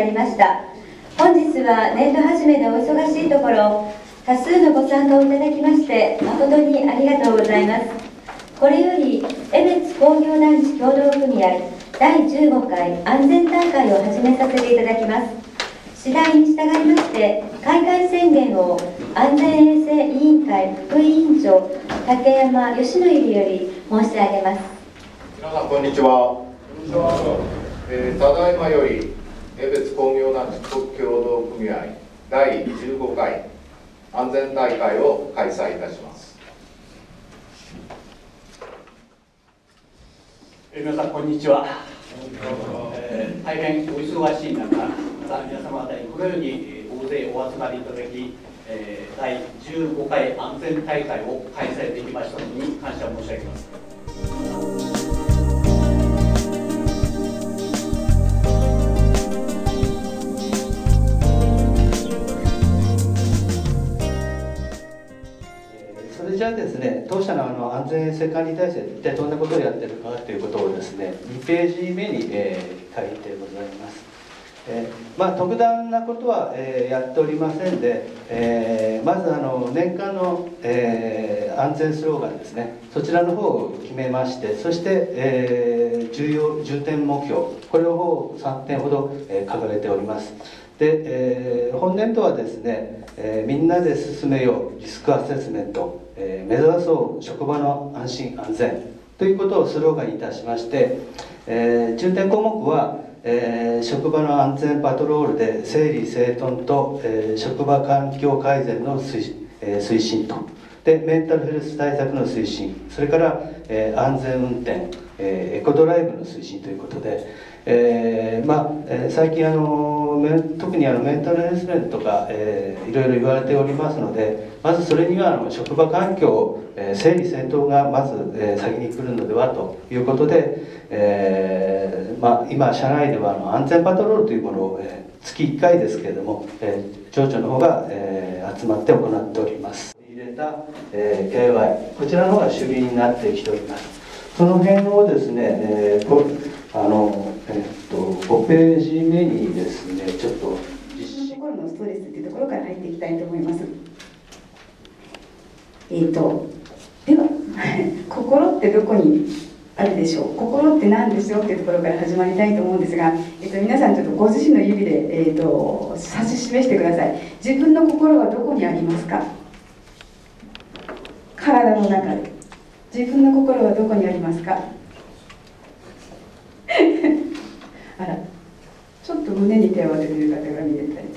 なりました本日は年度初めでお忙しいところ多数のご参加をいただきまして誠にありがとうございます。これより江別工業団地協同組合第15回安全大会を始めさせていただきます。次第に従いまして開会宣言を安全衛生委員会副委員長竹山義則より申し上げます。皆さんこんにちはえーただいまより江別工業団地協同組合第15回安全大会を開催いたします。えー皆さんこんにちは、えー大変お忙しい中また皆様方にこのように大勢お集まりいただき、えー第15回安全大会を開催できましたことに感謝申し上げます。じゃあですね当社のあの安全衛生管理体制一体どんなことをやってるかということをですね2ページ目に、えー書いてございます、えーまあ特段なことは、えーやっておりませんで、えーまずあの年間の、え安全スローガンですね。そちらの方を決めましてそして、え重要重点目標。これを3点ほど、えー掲げております。で、え本年度はですね、えみんなで進めようリスクアセスメント、え目指そう職場の安心安全ということをスローガンにいたしまして、え重点項目は、え職場の安全パトロールで整理整頓と、え職場環境改善の推,、え推進と。でメンタルヘルス対策の推進。それから、え安全運転、えエコドライブの推進ということで、えーまあえー最近あの特にあのメンタルヘルス面とか、えーいろいろ言われておりますのでまずそれにはあの職場環境、えー整理整頓がまず、えー先に来るのではということで、えーまあ、今社内ではあの安全パトロールというものを、えー月1回ですけれども、えー町長の方が、えー集まって行っております。入れた、えー KY こちらの方が主流になってきております。その辺をですね、えーこあの、えっと5ページ目にですねちょっと実施心のストレスっていうところから入っていきたいと思います。えー、とでは 心ってどこにあるでしょう？心って何でしょうっていうところから始まりたいと思うんですが、えー、と皆さんちょっとご自身の指で、えー、と指し示してください。自分の心はどこにありますか？体の中で。自分の心はどこにありますか？あらちょっと胸に手を当ててる方が見えたり。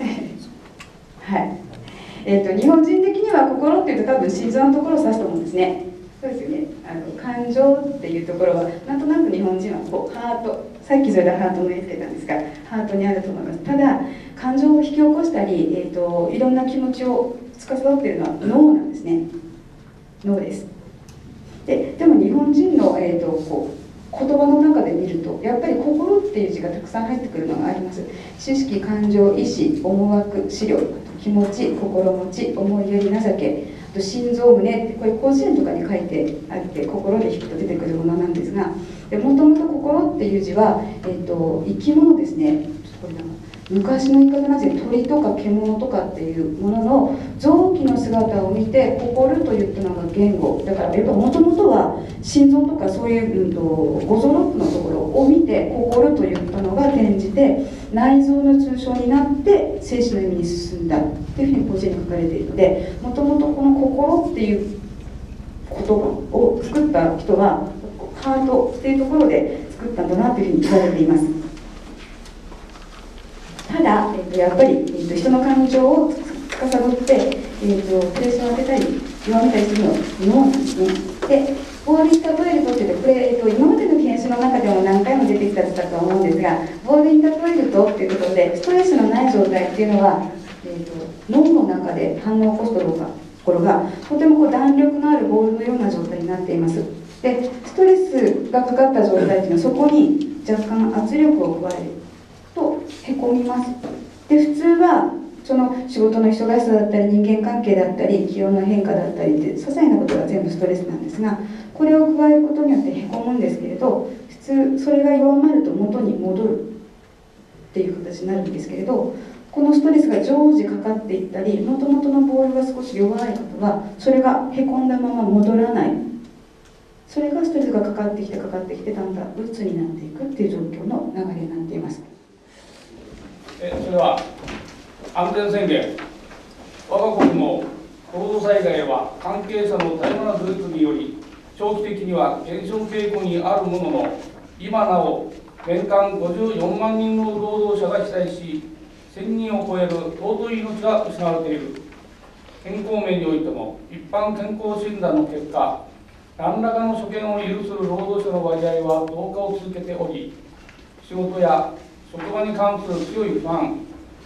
はい。えー、と日本人的には心っていうと多分心臓のところを指すと思うんですね。そうですよね。あの感情っていうところはなんとなく日本人はこうハート。さっきそれでハートの絵つけたんですがハートにあると思います。ただ感情を引き起こしたり、えー、といろんな気持ちを司っているのは脳なんですね。脳です。ででも日本人の、えー、とこう言葉の中で見るとやっぱり心っていう字がたくさん入ってくるのがあります。知識感情意志思惑資料気持ち心持ち思いやり情けあと心臓胸ってこれ甲子園とかに書いてあって心で引くと出てくるものなんですがもともと心っていう字は、えー、と生き物ですね。昔の言い方なんですけど鳥とか獣とかっていうものの臓器の姿を見て心と言ったのが言語。だからやっぱもともとは心臓とかそういう、うん、と五臓六腑のところを見て心と言ったのが転じて内臓の抽象になって生死の意味に進んだっていうふうに甲子園に書かれているのでもともとこの心っていう言葉を作った人はハートっていうところで作ったんだなというふうに言われています。ただ、えっと、やっぱり、えっと、人の感情を司って、えっと、プレッシャーを当てたり弱めたりするのは脳なんですねでボールインタトイレットってこれ、えっと、今までの研修の中でも何回も出てきたと思うんですがボールインタートイレットっていうことでストレスのない状態っていうのは、えっと、脳の中で反応を起こすところがところがとてもこう弾力のあるボールのような状態になっています。でストレスがかかった状態っていうのはそこに若干圧力を加えるとへこみます。で普通はその仕事の忙しさだったり人間関係だったり気温の変化だったりって些細なことが全部ストレスなんですがこれを加えることによってへこむんですけれど普通それが弱まると元に戻るっていう形になるんですけれどこのストレスが常時かかっていったりもともとのボールが少し弱い方はそれがへこんだまま戻らない。それがストレスがかかってきてかかってきてだんだんうつになっていくっていう状況の流れになっています。えそれは安全宣言。我が国の労働災害は関係者の絶え間な努力により長期的には減少傾向にあるものの今なお年間54万人の労働者が被災し1000人を超える尊い命が失われている。健康面においても一般健康診断の結果何らかの所見を有する労働者の割合は増加を続けており仕事や職場に関する強い不安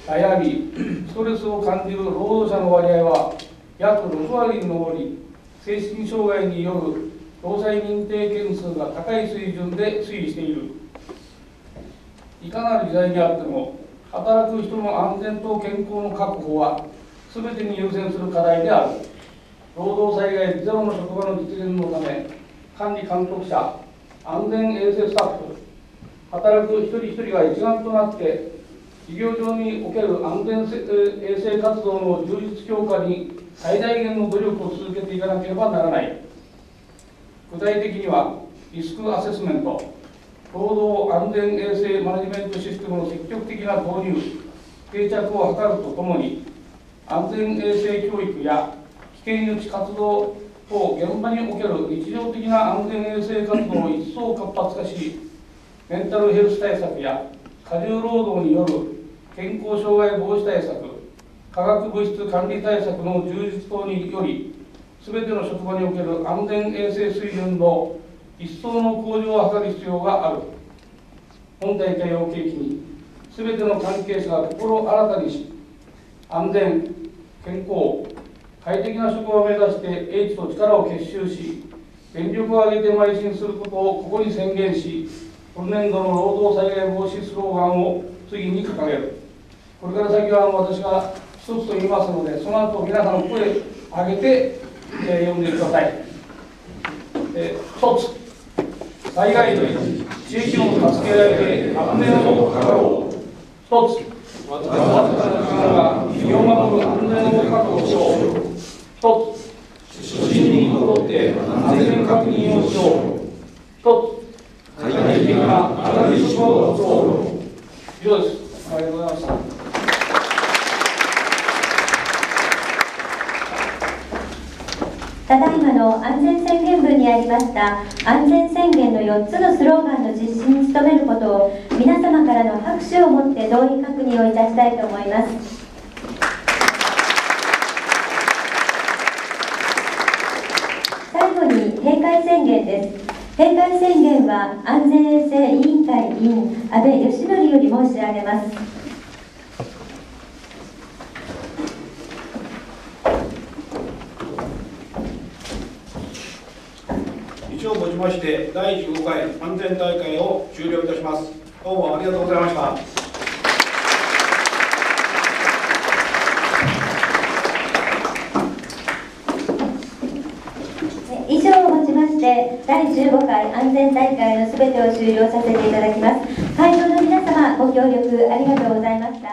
悩みストレスを感じる労働者の割合は約6割に上り精神障害による労災認定件数が高い水準で推移している。いかなる時代にあっても働く人の安全と健康の確保は全てに優先する課題である。労働災害ゼロの職場の実現のため管理監督者安全衛生スタッフ働く一人一人が一丸となって事業上における安全衛生活動の充実強化に最大限の努力を続けていかなければならない。具体的にはリスクアセスメント労働安全衛生マネジメントシステムの積極的な導入定着を図るとともに安全衛生教育や危険予知活動等現場における日常的な安全衛生活動を一層活発化しメンタルヘルス対策や過重労働による健康障害防止対策化学物質管理対策の充実等により全ての職場における安全衛生水準の一層の向上を図る必要がある。本大会を契機に全ての関係者が心を新たにし安全健康快適な職場を目指して英知と力を結集し全力を挙げて邁進することをここに宣言し今年度の労働災害防止スローガンを次に掲げる。これから先は私が一つと言いますのでその後皆さんの声上げて、えー、読んでください、えー、一つ災害時地域の助け合いで安全を図ろう一つ私たちの力が身を守る安全を確保しよう一つ主人にとって安全確認をしよう一つ快適な新しい仕事をそう以上ですありがとうございました。ただいまの安全宣言文にありました安全宣言の4つのスローガンの実施に努めることを皆様からの拍手をもって同意確認をいたしたいと思います。最後に閉会宣言です。閉会宣言は安全衛生委員会委員安倍義則より申し上げます以上をもちまして第15回安全大会を終了いたします。どうもありがとうございました。以上をもちまして第15回安全大会のすべてを終了させていただきます。会場の皆様ご協力ありがとうございます。